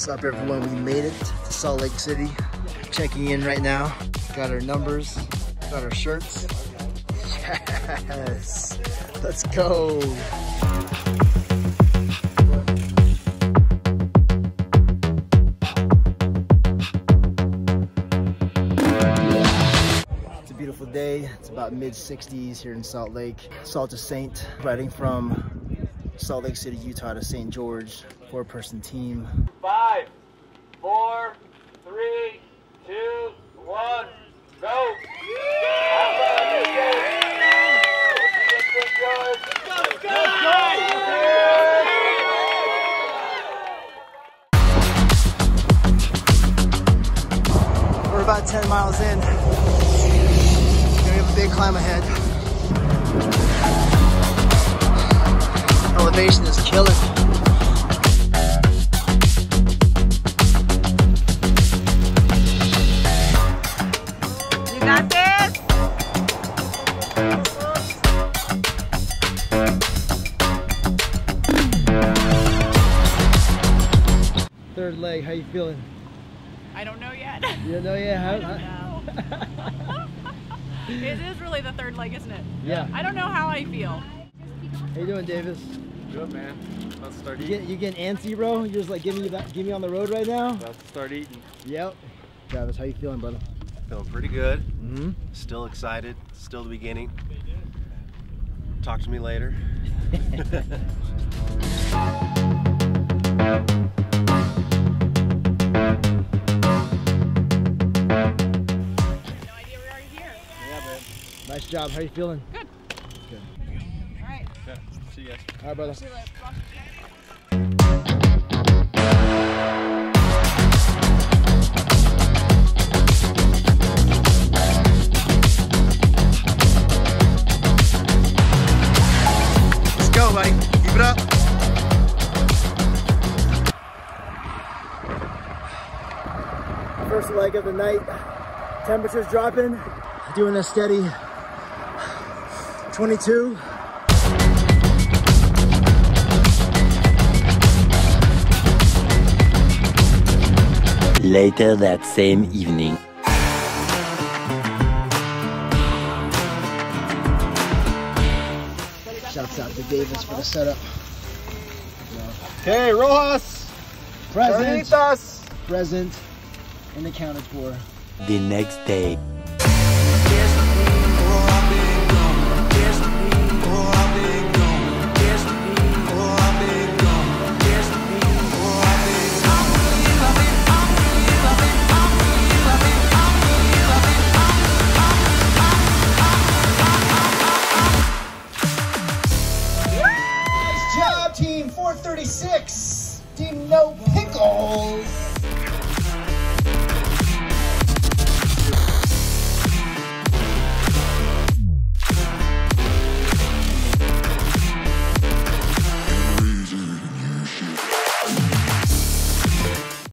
What's up everyone? We made it to Salt Lake City. Checking in right now. Got our numbers, got our shirts. Yes, let's go. It's a beautiful day. It's about mid 60s here in Salt Lake. Salt to Saint, riding from Salt Lake City, Utah to St. George, four person team. Five, four, three, two, one, go! Have fun this day. We'll see you at St. George. We're about 10 miles in. We have a big climb ahead. Elevation is killing. You got this? Third leg, how you feeling? I don't know yet. You don't know yet? How, I don't know. it is really the third leg, isn't it? Yeah. I don't know how I feel. How you doing, Davis? Good man. Let's start You eating. get you getting antsy, bro? You're just like give me that, give me on the road right now. About to start eating. Yep. Travis, how you feeling, brother? Feeling pretty good. Mm-hmm. Still excited. Still the beginning. Talk to me later. No idea we're already here. Nice job. How you feeling? Good. Good. All right. Yeah. See you guys. All right, brother. See you later. Let's go, buddy. Keep it up. First leg of the night. Temperatures dropping. Doing a steady 22. later that same evening. Shouts out to Davis for the setup. Hey, Rojas! Present! Carnitas. Present and accounted for. The next day. Yes, Four thirty-six. No Pickles.